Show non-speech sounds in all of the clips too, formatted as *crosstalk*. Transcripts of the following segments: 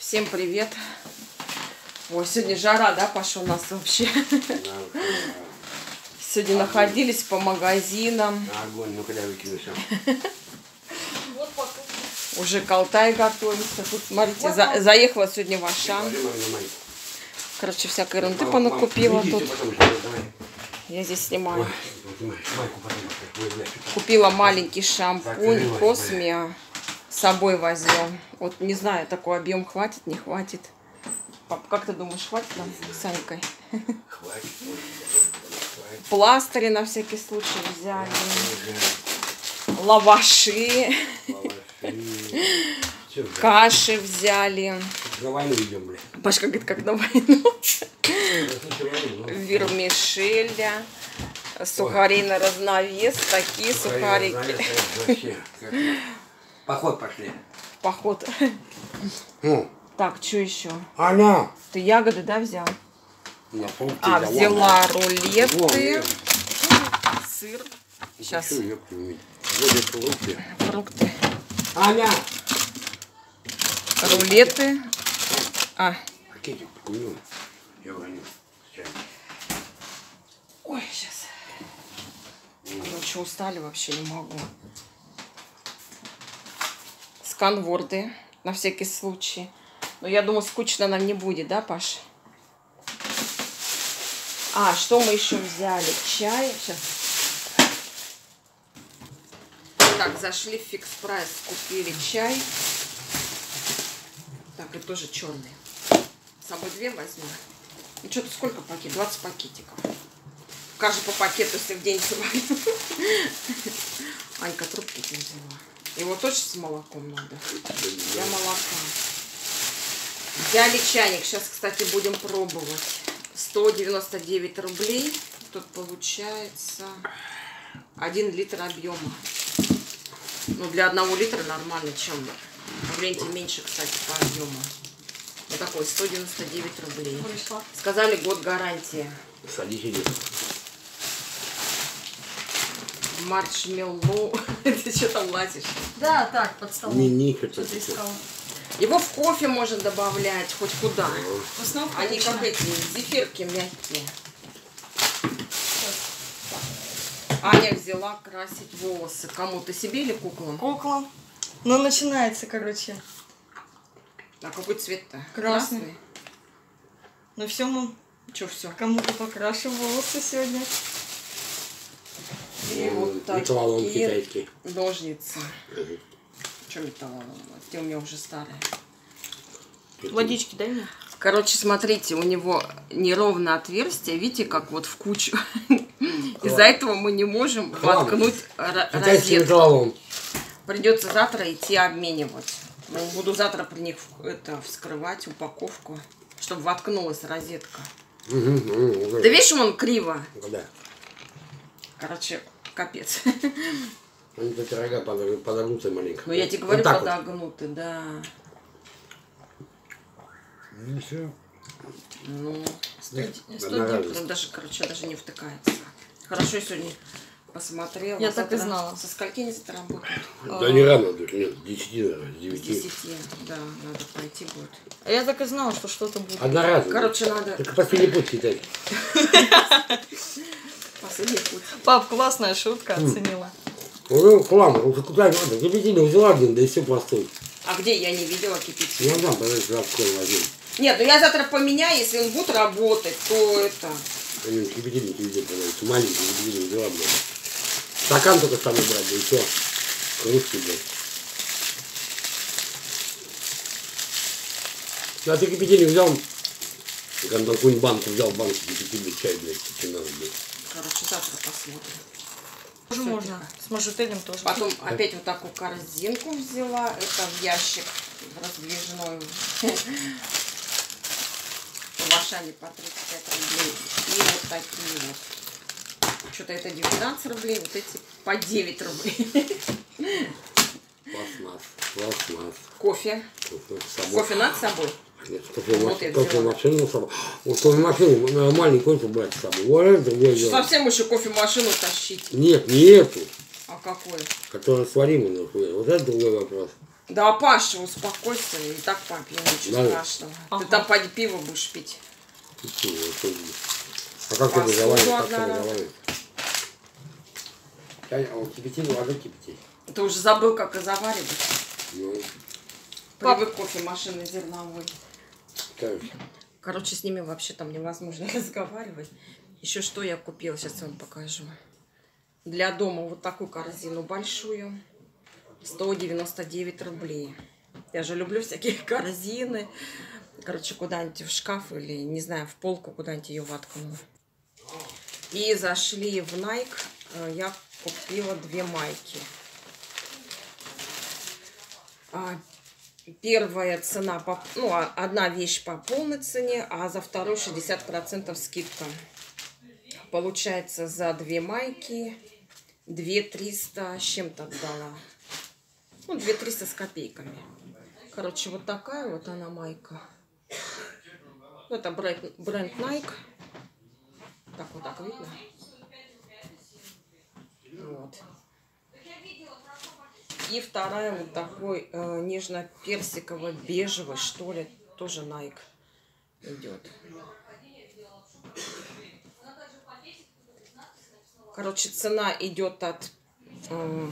Всем привет. Ой, сегодня жара, да, Паша, у нас вообще. *laughs* Сегодня находились по магазинам. Огонь, ну когда выкинешь? Уже к Алтаю готовится. Тут, смотрите, за- заехала сегодня в Ашан. Короче, всякой ерунды понакупила тут. Я здесь снимаю. Купила маленький шампунь Космия. С собой возьмем. Вот не знаю, такой объем хватит, не хватит. Пап, как ты думаешь, хватит нам с Санькой? Пластыри на всякий случай взяли. Лаваши, каши взяли. На войну идем, блядь. Пашка говорит, как на войну. Вермишеля, сухари на разновес, такие сухарики. Поход пошли. Поход. Ну, *laughs* Так, что еще? Аня! Ты ягоды, да, взял? На фрукты А, взяла Вон, рулеты, я. сыр. Сейчас фрукты. фрукты. Аня! Рулеты. А, Пакетик. Я гоню. Ой, сейчас. Короче, устали вообще, не могу. Сканворды, на всякий случай. Но я думаю, скучно нам не будет, да, Паш? А, что мы еще взяли? Чай. Сейчас. Так, зашли в фикс прайс, купили чай. Так, и тоже черный. С собой две возьму. Ну, что-то сколько пакетов? 20 пакетиков. Каждый по пакету, если в день сварю. *laughs* Анька трубки не взяла. Его тоже с молоком надо. Для молока. Взяли чайник. Сейчас, кстати, будем пробовать. 199 рублей. Тут получается 1 литр объема. Ну, для одного литра нормально, чем в ленте меньше, кстати, по объему. Вот такой, 199 рублей. Сказали год гарантии. Садись идет. Маршмеллоу. *laughs* Ты что там лазишь? Да, так, под столом. Не, не, что-то. Его в кофе можно добавлять, хоть куда. В основном Они как вкусно. эти зефирки мягкие. Аня взяла красить волосы. Кому? Ты себе или куклам? Кукла. Ну, начинается, короче. А какой цвет-то? Красный. Ну все, мы Че все? кому-то покрашу волосы сегодня. И вот Металлолом такие китайский. ножницы. Че металлолом? Те у меня уже старые. Водички дай мне. Короче, смотрите, у него неровное отверстие, видите, как вот в кучу. *laughs* Из-за этого мы не можем Хлам. воткнуть розетку. Придется завтра идти обменивать. Ну, Буду завтра при них это вскрывать упаковку, чтобы воткнулась розетка. Мгм, мгм, Да видишь, он криво. Да. Короче, капец. Они до пирога подогну- подогнутся маленько. Ну я тебе говорю, Вот так вот. подогнуты, да. Ну, всё. Ну, он даже, короче, даже не втыкается. Хорошо, я сегодня посмотрела. Я так и знала. Со скольки они завтра работают? Да не рано, нет, с 10, наверное, с С 9. 10, да, надо пойти будет. А я так и знала, что что-то будет. Одноразово. Короче, надо Только последний путь китайский. Последний путь. Пап, классная шутка, оценила. Ну, хлам, ну куда надо? Кипятильник взяла один, да и все постой. А где я не видела кипятильник? Я дам, подожди, школу возьму. Нет, ну я завтра поменяю, если он будет работать, то это... Они кипятильник везде продаются. Маленький кипятильник взяла, блядь. Стакан только самый брать, да и все. Кружки, блядь. Ну, а ты кипятильник взял, когда какую-нибудь банку взял, банку кипятильный чай, блядь, тебе надо, блядь. Короче, завтра посмотрим. Тоже можно. С мажутелем тоже. Потом опять вот такую корзинку взяла. Это в ящик раздвижной. В Ашане по 35 рублей. И вот такие вот. Что-то это 19 рублей, вот эти по 9 рублей. Пластмасс, пластмасс. Кофе. Кофе с собой? Нет, кофемашину, Вот я взяла. кофемашину с собой. Вот кофемашину, маленький кофе брать с собой. Вот это другое дело. Совсем еще кофемашину тащить. Нет, не эту, А какой? которая сваримая нахуй. Вот это другой вопрос. Да, Паша, успокойся, и так попью, ничего Да. страшного. Ты Ага. там поди пиво будешь пить. Будет. А как ты разговариваешь? Как ты разговариваешь? Я- Он кипятил, вода кипятить. Ты уже забыл, как и заваривать. Ну, Привык кофемашины зерновой. Как? Короче, с ними вообще там невозможно *laughs* разговаривать. Еще что я купила, сейчас вам покажу. Для дома вот такую корзину большую. 199 рублей. Я же люблю всякие *laughs* корзины. Короче, куда-нибудь в шкаф или, не знаю, в полку куда-нибудь ее воткну. И зашли в Nike. Э, Я купила две майки. Первая цена, по, ну, а- одна вещь по полной цене, а за вторую 60% скидка. Получается, за две майки 2 300 с чем-то отдала. Ну, 2 300 с копейками. Короче, вот такая вот она майка. Ну, Это бренд, бренд Nike. Так вот так видно. Вот. И вторая вот такой э, нежно-персиково-бежевый, что ли, тоже Nike идет. Короче, цена идет от... э,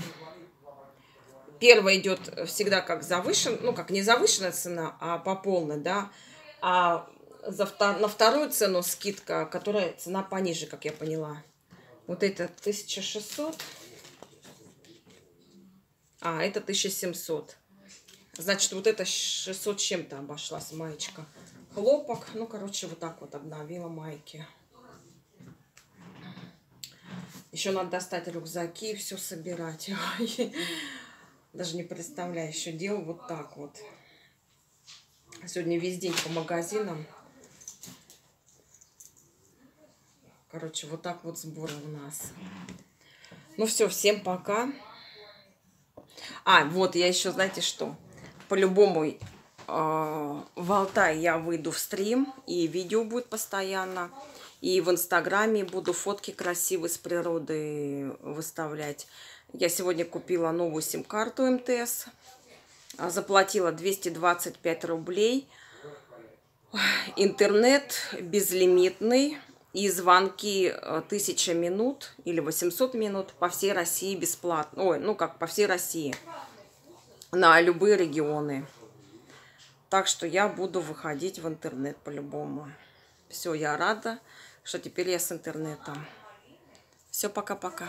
первая идет всегда как завышен, ну как не завышенная цена, а по полной, да. А за втор- на вторую цену скидка, которая цена пониже, как я поняла. Вот это 1600. А, это 1700. Значит, вот это 600 с чем-то обошлась маечка. Хлопок. Ну, короче, вот так вот обновила майки. Еще надо достать рюкзаки и все собирать. *laughs* Даже не представляю, еще делал вот так вот. Сегодня весь день по магазинам. Короче, вот так вот сборы у нас. Ну все, всем пока. А, вот я еще, знаете что? По-любому э, в Алтай я выйду в стрим, и видео будет постоянно. И в Инстаграме буду фотки красивые с природы выставлять. Я сегодня купила новую сим-карту МТС. а, Заплатила 225 рублей. Интернет безлимитный. И звонки э, 1000 минут или 800 минут по всей России бесплатно. Ой, ну как по всей России. На любые регионы. Так что я буду выходить в интернет по-любому. Все, я рада, что теперь я с интернетом. Все, пока-пока.